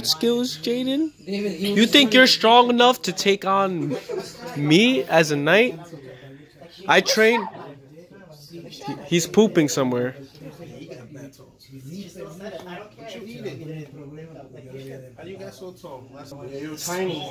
skills, Jaden? You think you're strong enough to take on me as a knight? I train. He's pooping somewhere. Are you guys so tall? Tiny.